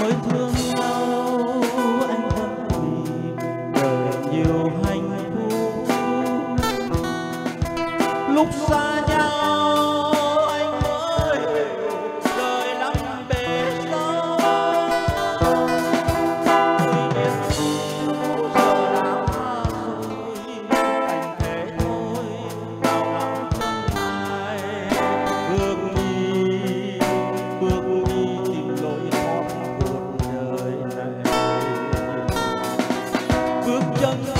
mới thương nhau anh thân vì đời nhiều hạnh phúc lúc xa nhau chân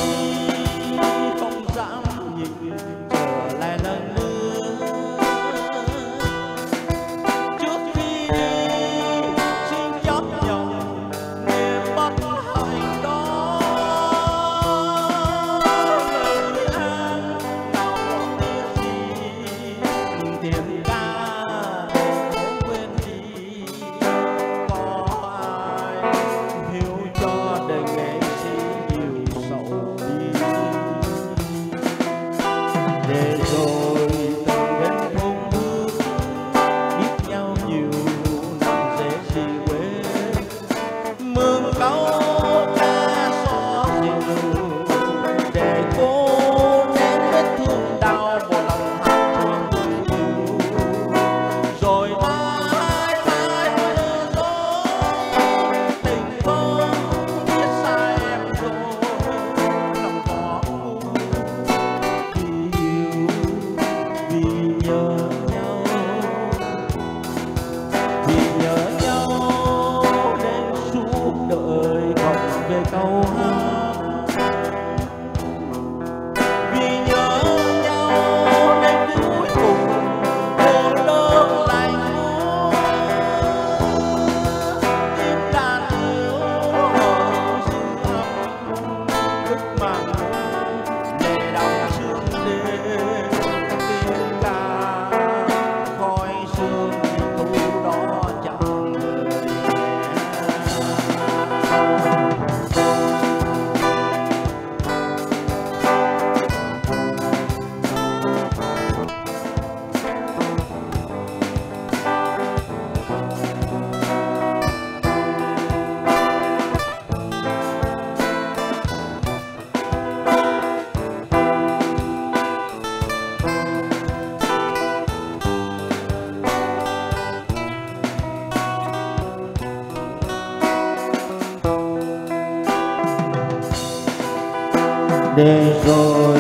để rồi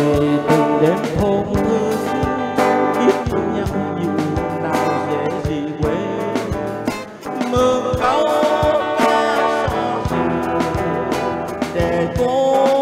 từng đêm thôn hương biết nhau dù nào dễ gì quê mưa câu ca sao để cô